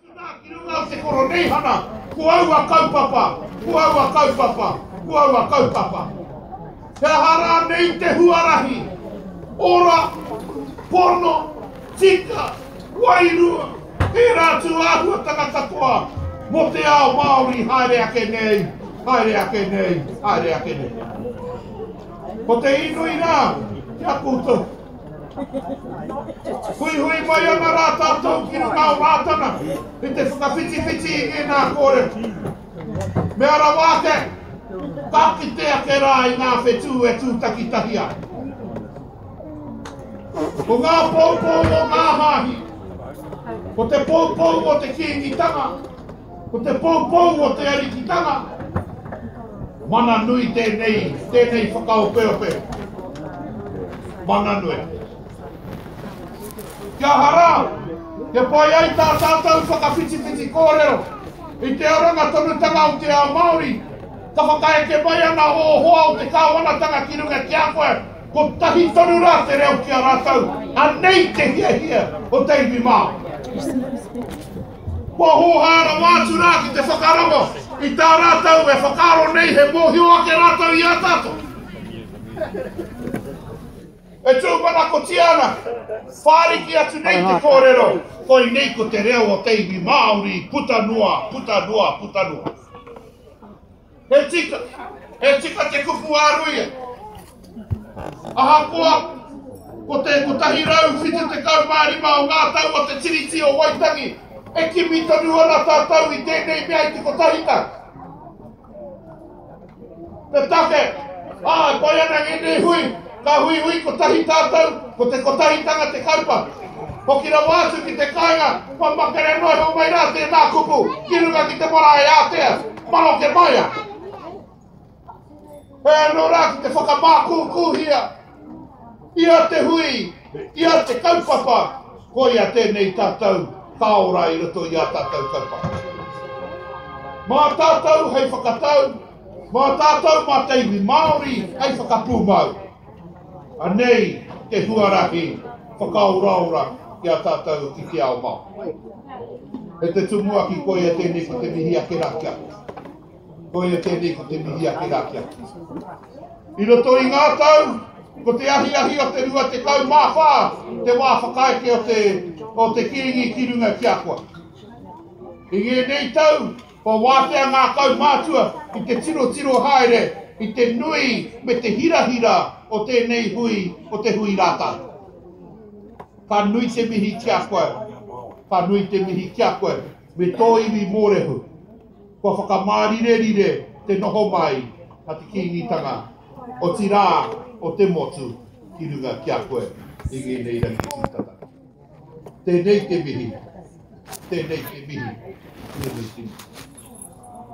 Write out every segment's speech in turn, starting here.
Tuna ki runga o te Koroneihana, ko aua kaupapa, ko aua kaupapa, ko aua kaupapa. He aha rānei te huarahi? Ora, pono, tika, wairua, ērā atu āhuatanga katoa mō te ao Māori haere ake nei, haere ake nei, haere ake nei. Ko te inoi rā, kia koutou, Huihui mai ana rā tātou ki runga o Rātana i te whakawhitiwhiti i ngēnā kōrero. Mea rawa ake, ka kite ake rā i ngā whetū e tūtakitahi ai. Ko ngā poupou o ngā hāhi, ko te poupou o te Kīngitanga, Ko te poupou o te Arikitanga, mana nui tēnei, tēnei whakaopeope. Mana nui. Kia harā, kia pai ai tā tātou whakawhitiwhiti kōrero i te oranga tonutanga o te ao Māori, ka whakaeke mai ana ō hoa o te kāwanatanga ki runga ki a koe, kotahi tonu rā te reo ki a rātou, anei te hiahia o te iwi Māori. Kua hōhā rawa atu rā ki te whakarawa i tā rātou e whakaaro nei he mōhio ake rātou i a tātou. E tūmanakotia ana, whāriki atu nei te kōrero, koinei ko te reo o te iwi Māori, puta noa, puta noa, puta noa. He tika, he tika te kupu a Ruia. Ahakoa, ko te 175 o ngā tau o te Tiriti o Waitangi, e kimi tonu ana tātou i tēnei mea i te kotahita. Te take, ā, e pai ana ngēnei hui, Ka huihui kotahi tātou, ko te kotahitanga te kaupapa. Hoki rawa atu ki te kāinga, kua makere noa iho mai rā tēnā kupu ki runga ki te marae ātea, maroke mai a. He anō rā ki te whakamākūkūhia i a te hui, i a te kaupapa, koia tēnei tātou ka ora i roto i ā tātou kaupapa. Mā tātou hei whakatau, Mā tātou mā te iwi Māori hei whakapūmau. Anei te huarahi whakaoraora ki a tātou ki te ao Māori. E te Tumuaki koia tēnei ki te mihi ake rā ki a koe. Koia tēnei ki te mihi ake rā ki a koe. I roto i ngā tau, ko te ahiahi o te 24 te wā whakaeke o te Kīngi ki runga ki a koe. I ngēnei tau, Kua wātea ngā kaumātua ki te tirotiro haere i te nui me te hirahira o tēnei hui, o Te Hui Rātau. Ka nui te mihi ki a koe, ka nui te mihi ki a koe me tō iwi Mōrehu. Kua whakamārirerire te noho mai a te Kīngitanga, otirā o te motu ki runga ki a koe i ngēnei rangitītanga. Tēnei te mihi, tēnei te mihi, tēnei te mihi.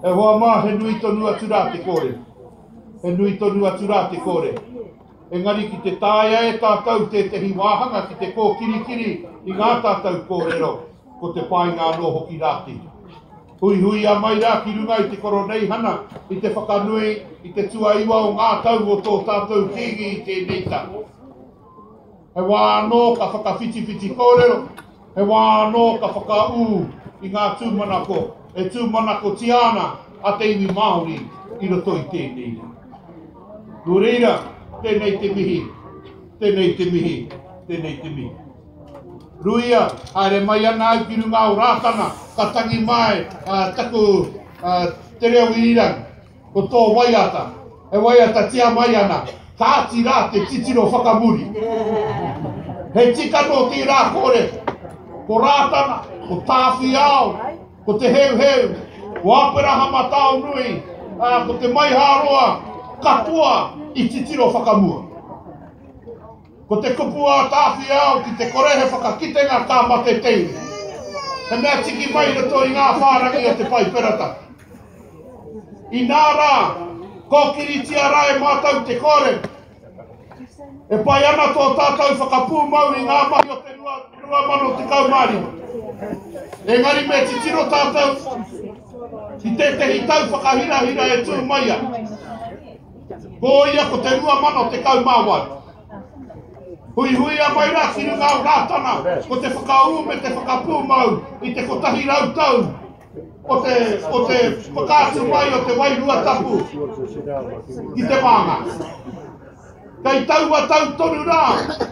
E hoa mā, he nui tonu atu rā te kōrero. He nui tonu atu rā te kōrero. Engari ki te taea e tātou tētehi wāhanga ki te kōkirikiri i ngā tātou kōrero, ko te painga anō hoki rā te. Huihuia mai rā ki runga i te Koroneihana, i te whakanui, i te tuaiwa o ngā tau o tō tātou Kīngi i tēnei tau. He wā anō ka whakawhitiwhiti kōrero, he wā anō ka whakaū i ngā tūmanako e tūmanakotia ana a te iwi Māori i roto i tēnei rā. Nō reira, tēnei te mihi, tēnei te mihi, tēnei te mihi. Ruia, haere mai ana au ki runga o Rātana, ka tangi mai taku te reo irirangi. Ko tō waiata, e waiatatia mai ana, kāti rā te titiro whakamuri. He tika nō tērā kōrero, ko Rātana, ko Tāwhiao, ko Te Heuheu, ko Aperahama Taonui, ā, ko Te Maiharoa, katoa i titiro whakamua. Ko te kupu ā-tāwhiao ki te kore he whakakitenga ka mate te iwi. He mea tiki mai i roto i ngā whārangi o te Paeperata. Inā rā, kōkiritia rā e mātou te kōrero. E pai ana tō tātou whakapūmau i ngā mahi o te 2015. Engari me titiro tātou ki tētehi tau whakahirahira e tū mai ai. Ko ia ko te 2018. Huihuia mai rā ki runga o Rātana ko te whakaū me te whakapūmau i te kotahi rau tau o te, o te whakaatu mai o te wairua tapu ki te mānga. Kei taua tau tonu rā,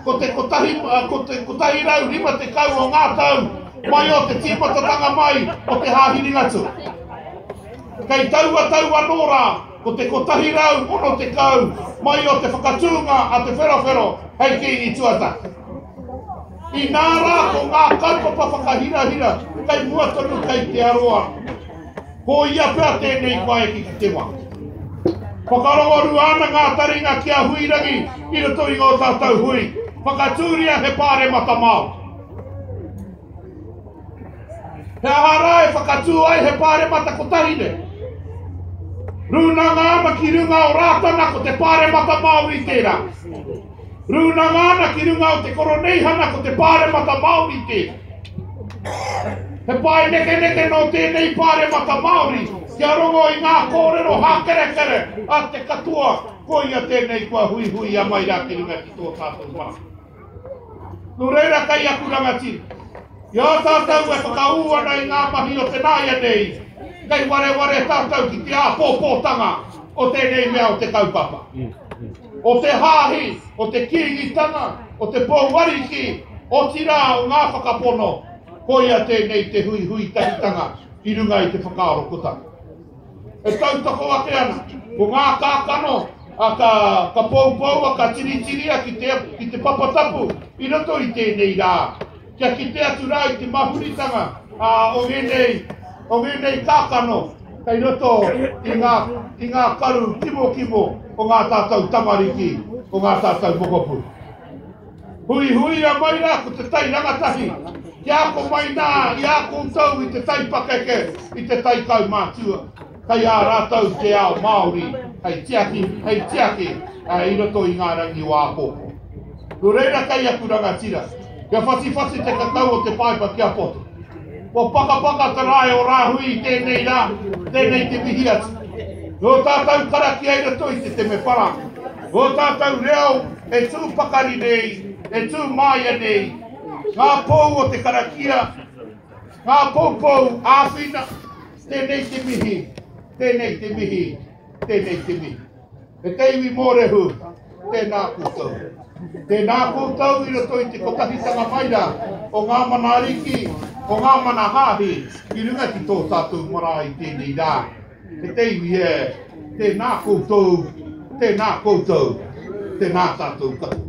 ko te kotahi, ko te kotahi rau rima te kau o ngā tau mai o te tīmatatanga mai o te hāhiringatu. Kei taua tau anō rā, Ko te 160 mai o te whakatūnga a Te Wherowhero hei Kīngi Tuata. Inā rā ko ngā kaupapa whakahirahira kei mua tonu kei Te Aroha. Ko ia pea tēnei paeki ki te wā. Whakarongoruha ana ngā taringa ki a Huirangi i roto i ngō tātou hui whakatūria he pāremata Māori. He aha rā e whakatū ai he pāremata kotahi nei? Rūnanga ana ki runga o Rātana ko te pāremata Māori tērā. Rūnanga ana ki runga o te koroneihana ko te pāremata Māori tērā. He pae neke neke nō tēnei pāremata Māori kia rongo i ngā kōrero hākerekere a te katoa, koia tēnei kua huihuia mai rā ki runga ki tō tātou mana. Nō reira kei aku rangatira, i a tātou e whakaū ana i ngā mahi o te nāianeī, kei wareware tātou ki te āpōpōtanga o tēnei mea o te kaupapa, o te hāhi, o te Kīngitanga, o te Pou Ariki, otirā o ngā whakapono, koia tēnei te huihuitakitanga i runga i te whakaarokotanga. E tautoko ake ana, ko ngā kākano a ka, ka poupoua, ka tiritiria ki te, ki te papa tapu i roto i tēnei rā, kia kite atu rā i te mahuritanga a, o, ngēnei, o ngēnei kākano kei roto i ngā, i ngā karu kimokimo o ngā tātou tamariki, o ngā tātou mokopuna. Huihuia mai rā ko te tai rangatahi kia ako mai nā i ā koutou i te tai pakeke, i te tai kaumātua, kai ā rātou te ao Māori hei tiaki, hei tiaki i roto i ngā rangi o āpōpō. Nō reira kei aku rangatira, kia whatiwhati te kakau o te Pāipa ki a poto. Kua pakapaka te rae o Rāhui i tēnei rā, tēnei te mihi atu. Nō tātou karakia i roto i te temepara. Ko ō tātou reo e tū pakari nei, e tū māia nei, ngā pou o te karakia, ngā poupou āwhina, tēnei te mihi, tēnei te mihi, tēnei te mihi. E te iwi Mōrehu, tēnā koutou. Tēnā koutou i roto i te kotahitanga mai rā o ngā mana ariki, o ngā mana hāhi, i runga ki tō tātou marae tēnei rā. Te Teiwi e, tēnā koutou, tēnā koutou, tēnā tātou katoa.